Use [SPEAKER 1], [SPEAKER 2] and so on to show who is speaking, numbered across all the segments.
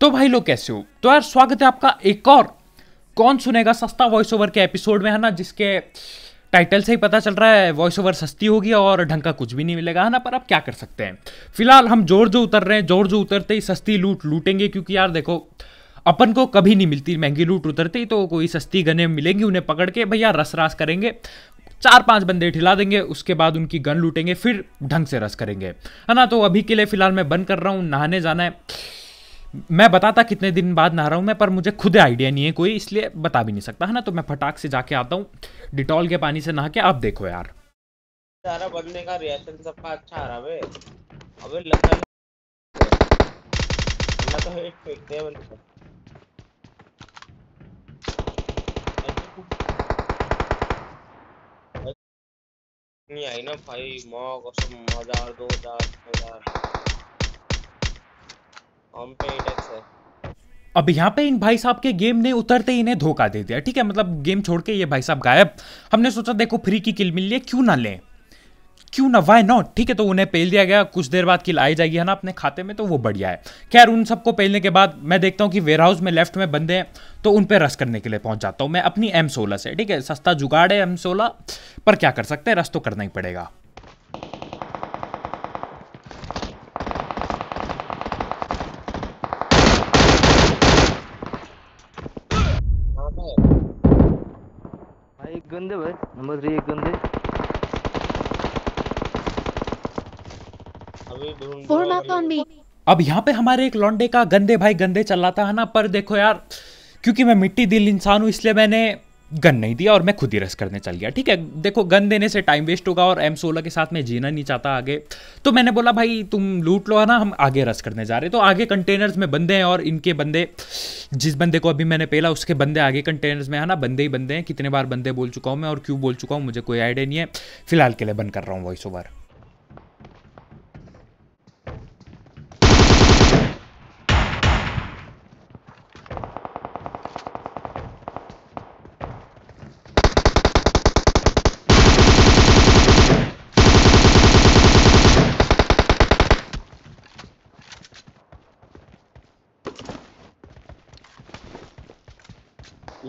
[SPEAKER 1] तो भाई लोग कैसे हो? तो यार स्वागत है आपका एक और कौन सुनेगा सस्ता वॉइस ओवर के एपिसोड में, है ना, जिसके टाइटल से ही पता चल रहा है वॉइस ओवर सस्ती होगी और ढंग का कुछ भी नहीं मिलेगा, है ना, पर आप क्या कर सकते हैं? फ़िलहाल हम ज़ोर जो उतर रहे हैं, ज़ोर जो उतरते ही सस्ती लूट लूटेंगे, क्योंकि यार देखो, अपन को कभी नहीं मिलती महँगी लूट उतरते ही तो कोई सस्ती गने मिलेंगी उन्हें पकड़ के, भैया रस रास करेंगे चार पाँच बंदे ठिला देंगे, उसके बाद उनकी गन लूटेंगे, फिर ढंग से रस करेंगे, है ना तो अभी के लिए फ़िलहाल मैं बंद कर रहा हूँ, नहाने जाना है। मैं बताता कितने दिन बाद नहा रहा हूँ मैं, पर मुझे खुद आइडिया नहीं है कोई, इसलिए बता भी नहीं सकता, है ना? तो मैं फटाक से जाके आता हूँ, डिटॉल के पानी से नहा के, आप देखो यार।
[SPEAKER 2] सारा बनने का रिएक्शन सबका अच्छा आ रहा है, अबे। है अल्लाह तो हेट फेंकते हैं बंदे नहीं आई ना भाई मौक और सब हज़ार दो हज़ार हज़ार
[SPEAKER 1] अब यहाँ पे इन भाई साहब के गेम ने उतरते ही इन्हें धोखा दे दिया, ठीक है? मतलब गेम छोड़ के ये भाई साहब गायब। हमने सोचा, देखो फ्री की किल मिल है, क्यों ना लें? क्यों ना वाई नॉट ठीक है तो उन्हें पेल दिया गया, कुछ देर बाद किल आई जाएगी, है ना, अपने खाते में तो वो बढ़िया है। खैर, उन सबको पेलने के बाद मैं देखता हूँ कि वेयर हाउस में लेफ़्ट में बंदे हैं तो उन पर रस करने के लिए पहुँच जाता हूँ। मैं अपनी एम सोलह से, ठीक है? सस्ता जुगाड़ है एम सोलह पर क्या कर सकते हैं? रस तो करना ही पड़ेगा
[SPEAKER 2] कहाँ पे है
[SPEAKER 3] भाई नंबर थ्री एक.
[SPEAKER 1] अब यहाँ पे हमारे एक लौंडे का गंदे भाई गंदे चल रहा था ना पर देखो यार क्योंकि मैं मिट्टी दिल इंसान हूँ इसलिए मैंने गन नहीं दिया और मैं खुद ही रस करने चल गया। ठीक है, देखो, गन देने से टाइम वेस्ट होगा और एम सोलह के साथ मैं जीना नहीं चाहता आगे। तो मैंने बोला, भाई, तुम लूट लो ना? हम आगे रस करने जा रहे तो आगे कंटेनर्स में बंदे हैं और इनके बंदे, जिस बंदे को अभी मैंने पेला, उसके बंदे आगे कंटेनर्स में, है ना? बंदे ही बंदे हैं। कितने बार बंदे बोल चुका हूँ मैं और क्यों बोल चुका हूँ, मुझे कोई आइडिया नहीं है। फ़िलहाल के लिए बंद कर रहा हूँ वॉइस ओवर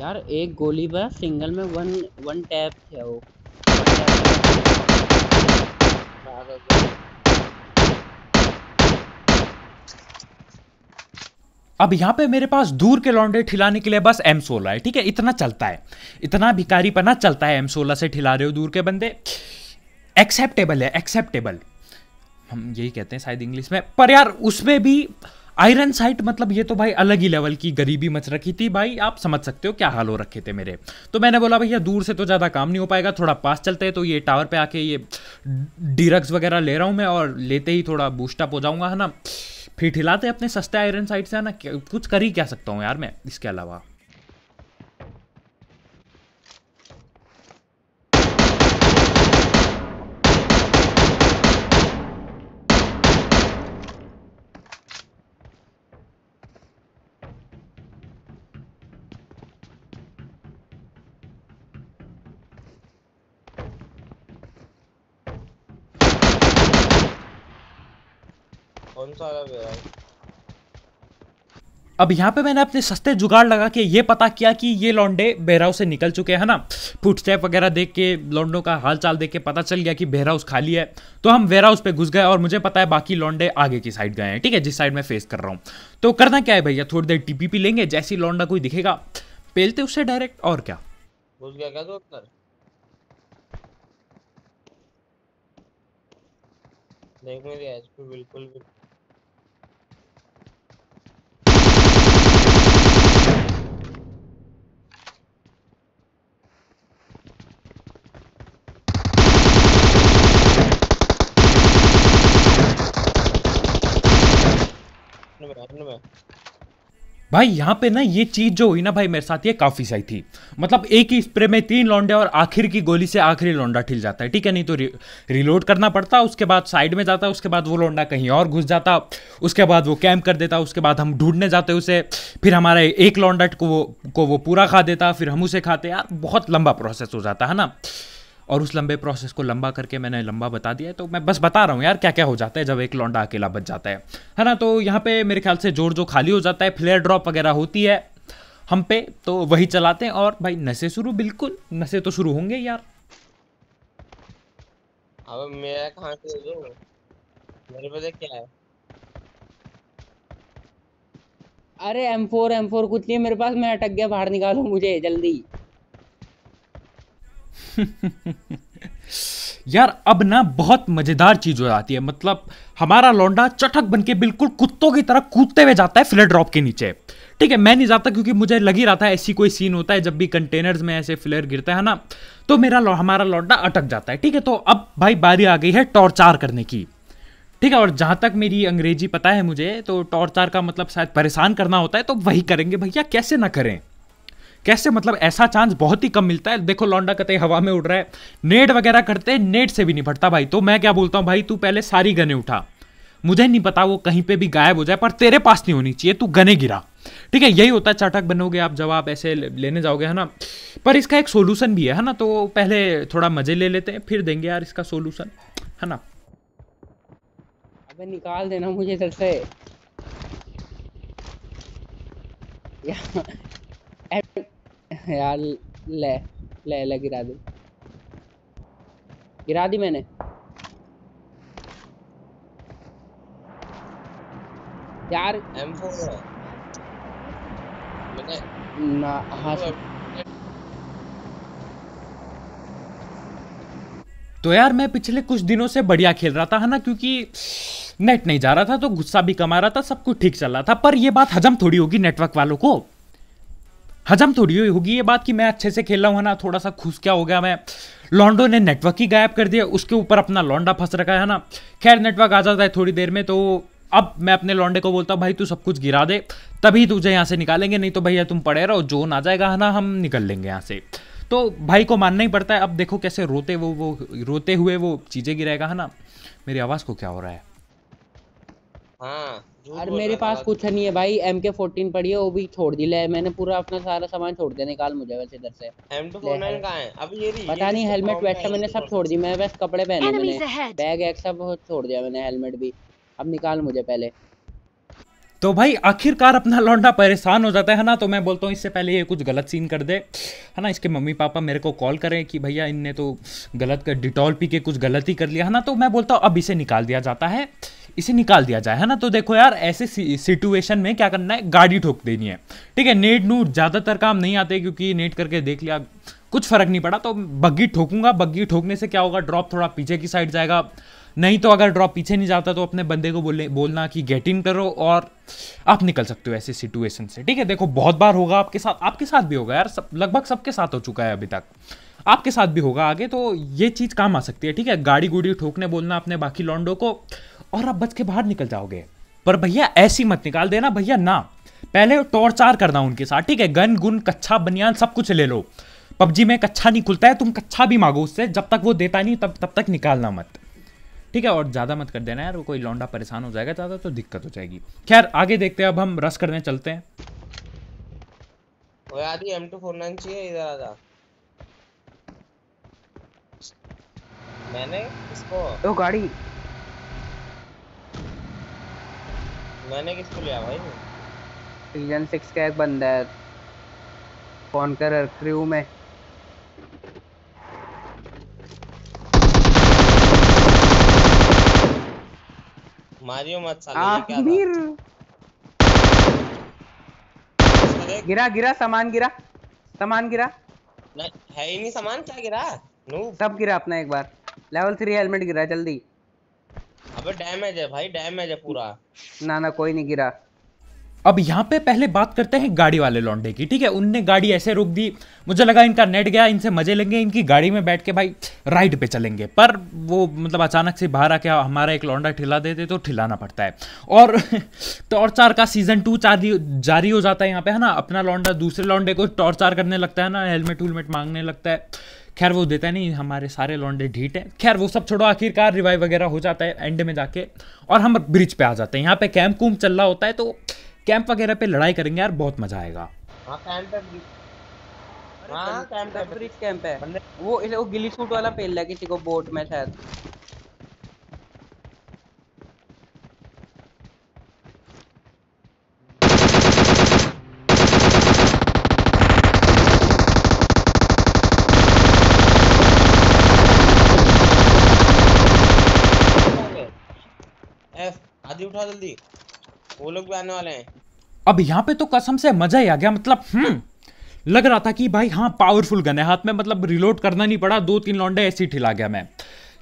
[SPEAKER 4] यार, एक गोली बस सिंगल में वन वन टैप है वो।
[SPEAKER 1] अब यहाँ पे मेरे पास दूर के लौंडे ठिलाने के लिए बस एम सोलह है, ठीक है? इतना चलता है। इतना भिकारी पना चलता है एम सोलह से ठिला रहे हो दूर के बंदे। एक्सेप्टेबल है एक्सेप्टेबल हम यही कहते हैं शायद इंग्लिश में। पर यार, उसमें भी आयरन साइट मतलब ये तो भाई अलग ही लेवल की गरीबी मच रखी थी भाई, आप समझ सकते हो क्या हाल हो रखे थे मेरे। तो मैंने बोला, भैया, दूर से तो ज़्यादा काम नहीं हो पाएगा, थोड़ा पास चलते हैं तो ये टावर पे आके ये डीरक्स वगैरह ले रहा हूँ मैं और लेते ही थोड़ा बूस्टअप हो जाऊँगा, है ना। फिर हिलाते अपने सस्ते आयरन साइट से, है ना कुछ कर ही क्या सकता हूँ यार मैं इसके अलावा। अब यहाँ पे मैंने अपने सस्ते जुगाड़ लगा के ये पता किया कि ये लौंडे बेहराउस से निकल चुके हैं ना? फुटस्टेप वगैरह देख के लौंडों का हाल चाल देख के पता चल गया कि बेहराउस खाली है। तो हम वेयरहाउस पे घुस गए और मुझे पता है बाकी लौंडे आगे की साइड गए हैं ठीक है? जिस साइड मैं फेस कर रहा हूँ। तो करना क्या है भैया? थोड़ी देर टीपीपी लेंगे जैसी लौंडा कोई दिखेगा। पेलते उससे डायरेक्ट और क्या?
[SPEAKER 2] घुस गया क्या तू देख बिल्कुल भी
[SPEAKER 1] भाई यहाँ पे ना ये चीज़ जो हुई ना भाई मेरे साथ ये काफ़ी सही थी। मतलब एक ही स्प्रे में तीन लौंडे और आखिर की गोली से आखिरी लौंडा ठिल जाता है ठीक है? नहीं तो रि, रिलोड करना पड़ता उसके बाद साइड में जाता उसके बाद वो लौंडा कहीं और घुस जाता उसके बाद वो कैंप कर देता उसके बाद हम ढूँढने जाते उसे फिर हमारा एक लौंडा को वो को वो पूरा खा देता फिर हम उसे खाते। यार बहुत लंबा प्रोसेस हो जाता है ना? और उस लंबे प्रोसेस को लंबा करके मैंने लंबा बता दिया है तो मैं बस बता रहा हूँ यार क्या क्या हो जाता है जब एक लौंडा अकेला बच जाता है। है ना? तो यहाँ पे मेरे ख्याल से ज़ोर जो खाली हो जाता है फ्लेयर ड्रॉप वगैरह होती है हम पे तो वही चलाते हैं। और भाई नशे शुरू बिल्कुल नशे तो शुरू होंगे यार।
[SPEAKER 2] अब मेरा कहाँ से दो मेरे पे देख क्या है?
[SPEAKER 4] अरे M4 M4 कुछ नहीं मेरे पास मैं अटक गया बाहर निकालो मुझे जल्दी।
[SPEAKER 1] यार, अब ना बहुत मज़ेदार चीज़ हो जाती है। मतलब हमारा लौंडा चटक बन के बिल्कुल कुत्तों की तरह कूदते हुए जाता है फ्लड ड्रॉप के नीचे। ठीक है, मैं नहीं जाता क्योंकि मुझे लग ही रहा था ऐसी कोई सीन होता है जब भी कंटेनर्स में ऐसे फ्लेयर गिरता है ना? तो मेरा हमारा लौंडा अटक जाता है, ठीक है? तो अब भाई बारी आ गई है टॉर्चार करने की। ठीक है, और जहाँ तक मेरी अंग्रेज़ी पता है मुझे तो टॉर्चार का मतलब शायद परेशान करना होता है तो वही करेंगे। भैया, कैसे ना करें? कैसे मतलब ऐसा चांस बहुत ही कम मिलता है? देखो, लौंडा कतई हवा में उड़ रहा है। नेट वगैरह करते हैं, नेट से भी नहीं फटता भाई। तो मैं क्या बोलता हूँ, भाई, तू पहले सारी गने उठा। मुझे नहीं पता वो कहीं पे भी गायब हो जाए, पर तेरे पास नहीं होनी चाहिए, तू गने गिरा। ठीक है, यही होता है, चाटक बनोगे आप जब आप ऐसे लेने जाओगे, है ना? पर इसका एक सोल्यूशन भी है है ना? तो पहले थोड़ा मज़े ले लेते हैं, फिर देंगे यार इसका सोल्यूशन है ना?
[SPEAKER 4] अबे निकाल देना मुझे इधर से। यार ले ले ले गिरा दी। गिरा दी मैंने। यार
[SPEAKER 2] M4 है। मैंने
[SPEAKER 4] ना हाँ
[SPEAKER 1] तो यार मैं पिछले कुछ दिनों से बढ़िया खेल रहा था है ना? क्योंकि नेट नहीं जा रहा था तो गुस्सा भी कमा रहा था सब कुछ ठीक चल रहा था पर ये बात हजम थोड़ी होगी नेटवर्क वालों को। हजम थोड़ी हुई होगी ये बात कि मैं अच्छे से खेल रहा हूँ ना? थोड़ा सा खुश क्या हो गया मैं? लॉन्डो ने नेटवर्क ही गायब कर दिया, उसके ऊपर अपना लौंडा फंस रखा है ना? खैर, नेटवर्क आ जाता है थोड़ी देर में तो अब मैं अपने लौंडे को बोलता हूँ, भाई, तू सब कुछ गिरा दे, तभी तुझे यहाँ से निकालेंगे, नहीं तो भैया तुम पड़े रहो जोन आ जाएगा, है ना, हम निकल लेंगे यहाँ से। तो भाई को मानना ही पड़ता है, अब देखो कैसे रोते वो वो, रोते हुए वो चीज़ें गिराएगा, है ना? मेरी आवाज़ को क्या हो रहा है?
[SPEAKER 2] हाँ।
[SPEAKER 4] अरे मेरे पास कुछ नहीं है भाई एम के फोर्टीन पड़ी है वो भी छोड़ दी ले मैंने पूरा अपना सारा सामान छोड़ दिया निकाल मुझे वैसे इधर से।
[SPEAKER 2] M249 कहाँ है? अब ये रही
[SPEAKER 4] पता
[SPEAKER 2] ये
[SPEAKER 4] नहीं हेलमेट
[SPEAKER 2] top में
[SPEAKER 4] वेट मैंने सब छोड़ दी मैं बस कपड़े पहने मैंने बैग एक सब छोड़ दिया मैंने हेलमेट भी। अब निकाल मुझे पहले।
[SPEAKER 1] तो भाई आखिरकार अपना लौंडा परेशान हो जाता है ना तो मैं बोलता हूँ इससे पहले ये कुछ गलत सीन कर दे। है ना इसके मम्मी पापा मेरे को कॉल करें कि भैया इनने तो गलत कर डिटॉल पी के कुछ गलती कर लिया है ना तो मैं बोलता हूँ अब इसे निकाल दिया जाता है। इसे निकाल दिया जाए, है ना? तो देखो यार, ऐसे सिचुएशन में क्या करना है? गाड़ी ठोक देनी है। ठीक है, नेट नूट ज़्यादातर काम नहीं आते क्योंकि नेट करके देख लिया, कुछ फ़र्क नहीं पड़ा तो बग्गी ठोकूँगा। बग्गी ठोकने से क्या होगा? ड्रॉप थोड़ा पीछे की साइड जाएगा। नहीं तो अगर ड्रॉप पीछे नहीं जाता तो अपने बंदे को बोले, बोलना कि गेट इन करो और आप निकल सकते हो ऐसे सिचुएशन से। ठीक है, देखो, बहुत बार होगा आपके साथ आपके साथ भी होगा यार, सब, लगभग सबके साथ हो चुका है अभी तक। आपके साथ भी होगा आगे तो ये चीज़ काम आ सकती है। ठीक है गाड़ी गुड़ी ठोकने, बोलना अपने बाकी लॉन्डो को और आप बच के बाहर निकल जाओगे। पर भैया ऐसी मत निकाल देना भैया ना। पहले टॉर्चार करना उनके साथ ठीक है? गन गुन कच्छा बनियान सब कुछ ले लो। पबजी में कच्छा नहीं खुलता है तुम कच्छा भी मांगो उससे। जब तक वो देता नहीं तब तब तक निकालना मत। ठीक है? और ज़्यादा मत कर देना यार वो कोई लौंडा परेशान हो जाएगा ज़्यादा तो दिक्कत हो जाएगी। खैर आगे देखते हैं अब हम रस करने चलते हैं।
[SPEAKER 2] ओए आदि M249 चाहिए इधर आ जा। मैंने इसको
[SPEAKER 3] ओ गाड़ी।
[SPEAKER 2] मैंने किसको लिया भाई?
[SPEAKER 3] सीज़न सिक्स का एक बंदा है। कौन कर क्रू में।
[SPEAKER 2] मारियो मत साले
[SPEAKER 3] आमिर। गिरा गिरा सामान गिरा। सामान गिरा।
[SPEAKER 2] नहीं है ही नहीं सामान क्या गिरा? नूब।
[SPEAKER 3] सब गिरा अपना एक बार। लेवल थ्री हेलमेट गिरा जल्दी।
[SPEAKER 2] अबे डैमेज है भाई डैमेज है पूरा।
[SPEAKER 3] ना ना कोई नहीं गिरा।
[SPEAKER 1] अब यहाँ पे पहले बात करते हैं गाड़ी वाले लौंडे की ठीक है? उनने गाड़ी ऐसे रोक दी मुझे लगा इनका नेट गया इनसे मज़े लेंगे इनकी गाड़ी में बैठ के भाई राइड पे चलेंगे। पर वो मतलब अचानक से बाहर आके हमारा एक लौंडा ठिला देते तो ठिलाना पड़ता है। और टॉर्चार का सीज़न टू जारी जारी हो जाता है यहाँ पे है ना? अपना लौंडा दूसरे लौंडे को टॉर्चार करने लगता है ना हेलमेट वेलमेट मांगने लगता है। खैर वो देता नहीं हमारे सारे लौंडे ढीट है। खैर वो सब छोड़ो आखिरकार रिवाइव वगैरह हो जाता है एंड में जाके और हम ब्रिज पे आ जाते हैं। यहाँ पे कैंप कूम चल रहा होता है तो कैंप वगैरह पे लड़ाई करेंगे यार बहुत मज़ा आएगा।
[SPEAKER 2] हाँ कैंप पे हाँ कैंप है
[SPEAKER 3] ब्रिज कैंप है।
[SPEAKER 2] बंदे
[SPEAKER 3] वो वो गिली सूट वाला पेल लिया किसी को बोट में शायद।
[SPEAKER 2] आदि उठा, जल्दी। वो लोग भी आने वाले हैं।
[SPEAKER 1] अब यहाँ पे तो कसम से मज़ा ही आ गया मतलब हम्म। लग रहा था कि भाई हाँ पावरफुल गन है। हाथ में मतलब रिलोड करना नहीं पड़ा दो तीन लौंडे ऐसे ही ठिला गया मैं।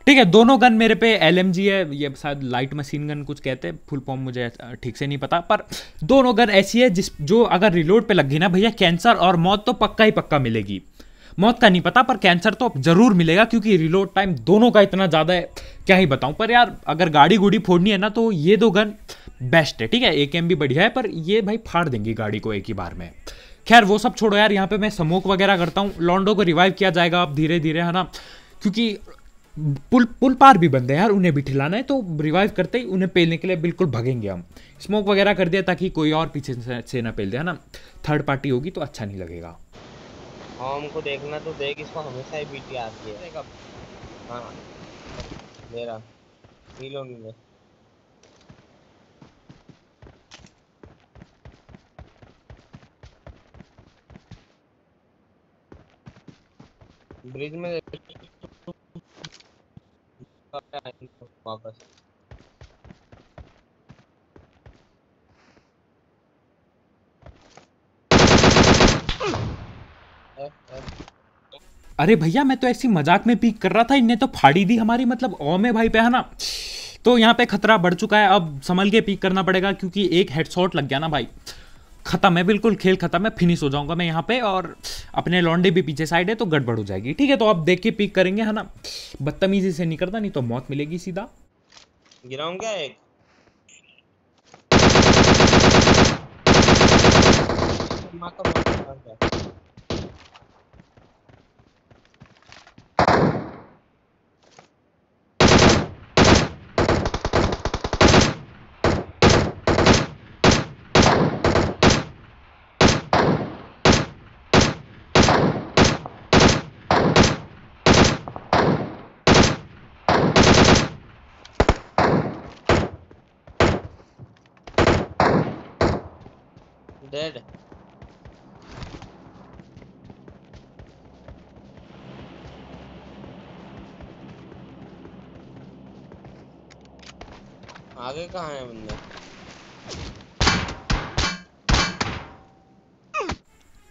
[SPEAKER 1] ठीक है, दोनों गन मेरे पे एलएमजी है, ये शायद लाइट मशीन गन कुछ कहते हैं फुल फॉर्म मुझे ठीक से नहीं पता, पर दोनों गन ऐसी है जिस, जो अगर रिलोड पे लग गई ना, भैया कैंसर और मौत तो पक्का ही पक्का मिलेगी। मौत का नहीं पता पर कैंसर तो ज़रूर मिलेगा क्योंकि रिलोड टाइम दोनों का इतना ज़्यादा है क्या ही बताऊँ। पर यार अगर गाड़ी गुड़ी फोड़नी है ना तो ये दो गन बेस्ट है ठीक है? एक एम भी बढ़िया है पर ये भाई फाड़ देंगी गाड़ी को एक ही बार में। खैर वो सब छोड़ो यार यहाँ पे मैं स्मोक वगैरह करता हूँ लॉन्डो को रिवाइव किया जाएगा अब धीरे धीरे है ना? क्योंकि पुल पुल पार भी बंदे हैं यार उन्हें भी ठिलाना है तो रिवाइव करते ही उन्हें पेलने के लिए बिल्कुल भगेंगे हम। स्मोक वगैरह कर दिया ताकि कोई और पीछे से, ना पेल दे है ना? थर्ड पार्टी होगी तो अच्छा नहीं लगेगा।
[SPEAKER 2] हम को देखना तो देख इसको हमेशा ही बीटी आती है। हाँ मेरा नीलो नीले ब्रिज में वापस।
[SPEAKER 1] अरे भैया, मैं तो ऐसी मज़ाक में पीक कर रहा था, इनने तो फाड़ी दी हमारी मतलब ओ में भाई पे, है ना? तो यहाँ पे खतरा बढ़ चुका है, अब संभल के पीक करना पड़ेगा, क्योंकि एक हेडशॉट लग गया ना भाई। खत्म है, बिल्कुल, खेल खत्म है फिनिश हो जाऊँगा मैं यहाँ पे, और अपने लॉन्डे भी पीछे साइड है तो गड़बड़ हो जाएगी। ठीक है तो अब देख के पीक करेंगे, है ना? बदतमीजी से नहीं करता नहीं तो मौत मिलेगी सीधा।
[SPEAKER 2] गिराऊं क्या एक? डेड आगे कहाँ है बंदे?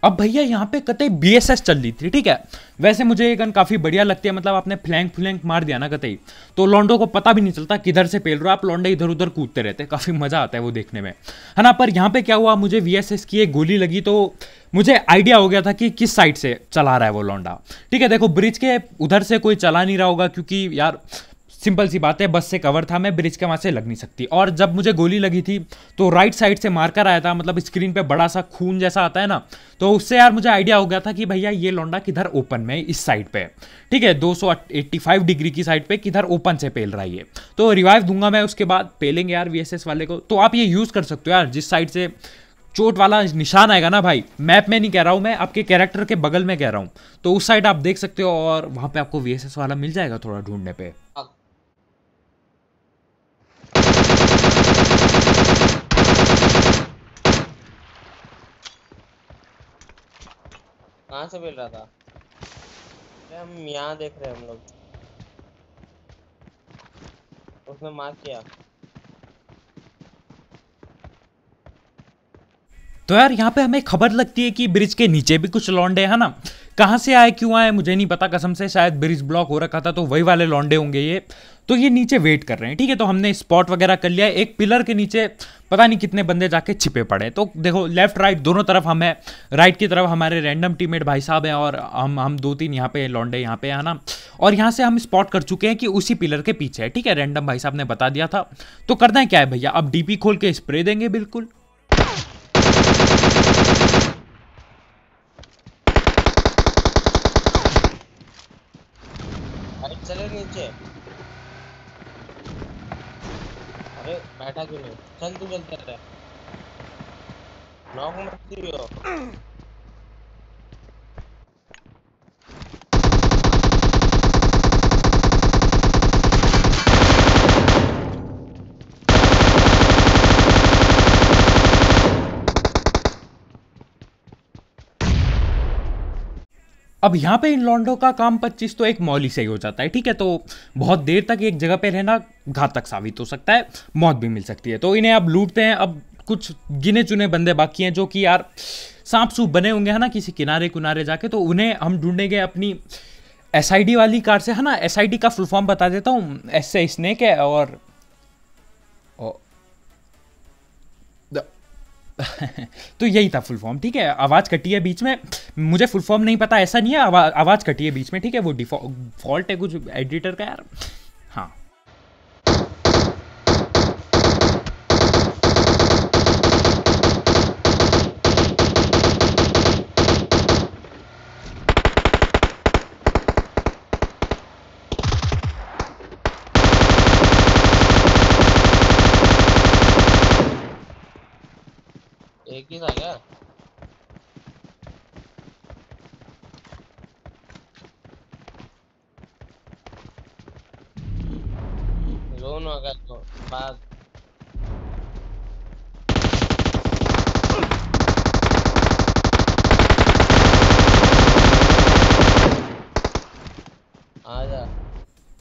[SPEAKER 1] अब भैया यहाँ पे कतई बी एस एस चल रही थी, ठीक है? वैसे मुझे ये गन काफ़ी बढ़िया लगती है मतलब आपने फ्लैंक फ्लैंक मार दिया ना कतई तो लॉन्डो को पता भी नहीं चलता किधर से पेल रहा आप लॉन्डे इधर उधर कूदते रहते काफ़ी मज़ा आता है वो देखने में। है ना, पर यहाँ पे क्या हुआ, मुझे वी की एक गोली लगी तो मुझे आइडिया हो गया था कि किस साइड से चला रहा है वो लौंडा। ठीक है, देखो, ब्रिज के उधर से कोई चला नहीं रहा होगा, क्योंकि यार सिंपल सी बात है, बस से कवर था, मैं ब्रिज के वहाँ से लग नहीं सकती। और जब मुझे गोली लगी थी तो राइट साइड से मार्कर आया था मतलब स्क्रीन पे बड़ा सा खून जैसा आता है ना तो उससे यार मुझे आइडिया हो गया था कि भैया ये लौंडा किधर ओपन में इस साइड पे। ठीक है 285 डिग्री की साइड पे किधर ओपन से पेल रहा है ये। तो रिवाइव दूँगा मैं उसके बाद, पेलेंगे यार वीएसएस वाले को। तो आप ये यूज़ कर सकते हो यार, जिस साइड से चोट वाला निशान आएगा ना भाई मैप में नहीं कह रहा हूँ मैं, आपके कैरेक्टर के बगल में कह रहा हूँ। तो उस साइड आप देख सकते हो और वहाँ पे आपको वीएसएस वाला मिल जाएगा थोड़ा ढूँढने पे।
[SPEAKER 2] कहाँ से मिल रहा था? हम यहाँ देख रहे हैं हम लोग। उसने मार किया।
[SPEAKER 1] तो यार यहाँ पे हमें खबर लगती है कि ब्रिज के नीचे भी कुछ लौंडे है ना? कहाँ से आए, क्यों आए, मुझे नहीं पता। कसम से शायद ब्रिज ब्लॉक हो रखा था तो वही वाले लौंडे होंगे ये। तो ये नीचे वेट कर रहे हैं, ठीक है? तो हमने स्पॉट वगैरह कर लिया। एक पिलर के नीचे पता नहीं कितने बंदे जाके छिपे पड़े तो देखो, लेफ़्ट, राइट, दोनों तरफ़ हम है। राइट की तरफ़ हमारे रैंडम टीममेट भाई साहब हैं और हम हम दो तीन यहाँ पे लौंडे यहाँ पे है ना? और यहाँ से हम स्पॉट कर चुके हैं कि उसी पिलर के पीछे है, ठीक है? रैंडम भाई साहब ने बता दिया था। तो करना है क्या है भैया? अब डीपी खोल के स्प्रे देंगे, बिल्कुल
[SPEAKER 2] राइट चले नीचे बैठा क्यों चल तू चलता रहा। नॉक दियो
[SPEAKER 1] अब यहाँ पे इन लॉन्डो का काम 25 तो एक मौली से ही हो जाता है, ठीक है? तो बहुत देर तक एक जगह पे रहना घातक साबित हो सकता है, मौत भी मिल सकती है। तो इन्हें अब लूटते हैं, अब कुछ गिने चुने बंदे बाकी हैं जो कि यार सांप सूप बने होंगे, है ना? किसी किनारे किनारे जाके तो उन्हें हम ढूंढेंगे अपनी एसआईडी वाली कार से, है ना? एसआईडी का फुल फॉर्म बता देता हूँ एस से स्नेक है और तो यही था फुल फॉर्म ठीक है? आवाज़ कटी है बीच में। मुझे फुल फॉर्म नहीं पता ऐसा नहीं है आवा, आवाज़ कटी है बीच में ठीक है? वो डिफ़ॉल्ट है कुछ एडिटर का यार। हाँ।
[SPEAKER 2] एक ही था क्या दोनों अगर तो बाद आजा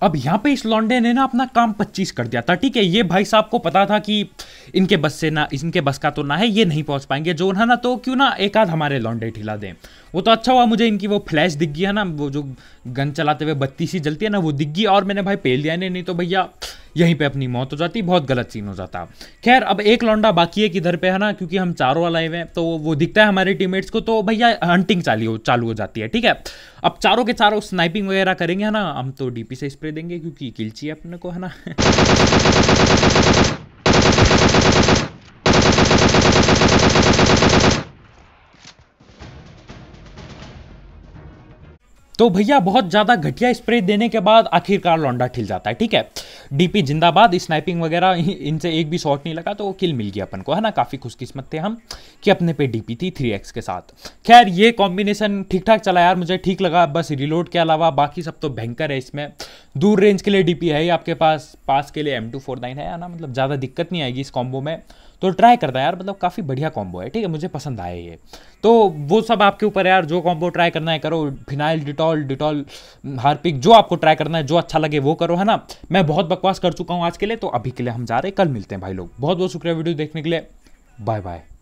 [SPEAKER 1] अब यहाँ पे इस लॉन्डे ने ना अपना काम 25 कर दिया था ठीक है? ये भाई साहब को पता था कि इनके बस से ना इनके बस का तो ना है ये नहीं पहुँच पाएँगे। जो ना ना तो क्यों ना एक आध हमारे लॉन्डे ठिला दें। वो तो अच्छा हुआ मुझे इनकी वो फ्लैश दिख गई है ना वो जो गन चलाते हुए बत्तीस ही जलती है ना वो दिख गई और मैंने भाई पेल दिया नहीं, नहीं तो भैया यहीं पे अपनी मौत हो जाती, बहुत गलत सीन हो जाता। खैर, अब एक लौंडा बाकी है किधर पे है ना, क्योंकि हम चारों हुए हैं तो वो दिखता है हमारे टीममेट्स को तो भैया हंटिंग चालू चालू हो जाती है, ठीक है? अब चारों के चारों स्नाइपिंग वगैरह करेंगे, है ना? हम तो डीपी से स्प्रे देंगे, क्योंकि किलची है अपने को, है ना? तो भैया, बहुत ज़्यादा घटिया स्प्रे देने के बाद आखिरकार लौंडा ठिल जाता है, ठीक है? डीपी जिंदाबाद, स्नाइपिंग वगैरह इनसे एक भी शॉट नहीं लगा तो वो किल मिल गया अपन को, है ना? काफ़ी खुशकिस्मत थे हम, कि अपने पे डीपी थी थ्री एक्स के साथ। खैर, ये कॉम्बिनेशन ठीक ठाक चला यार, मुझे ठीक लगा, बस रिलोड के अलावा बाकी सब तो भयंकर है इसमें। दूर रेंज के लिए डीपी है ही आपके पास पास के लिए एम टू फोर नाइन है ना? मतलब ज़्यादा दिक्कत नहीं आएगी इस कॉम्बो में। तो ट्राई करता है यार मतलब काफ़ी बढ़िया कॉम्बो है, ठीक है? मुझे पसंद आया ये। तो वो सब आपके ऊपर यार, जो कॉम्बो ट्राई करना है करो फिनाइल डिटॉल डिटॉल हार्पिक, जो आपको ट्राई करना है, जो अच्छा लगे वो करो, है ना? मैं बहुत बकवास कर चुका हूँ आज के लिए तो अभी के लिए हम जा रहे हैं, कल मिलते हैं भाई लोग। बहुत बहुत शुक्रिया वीडियो देखने के लिए। Bye bye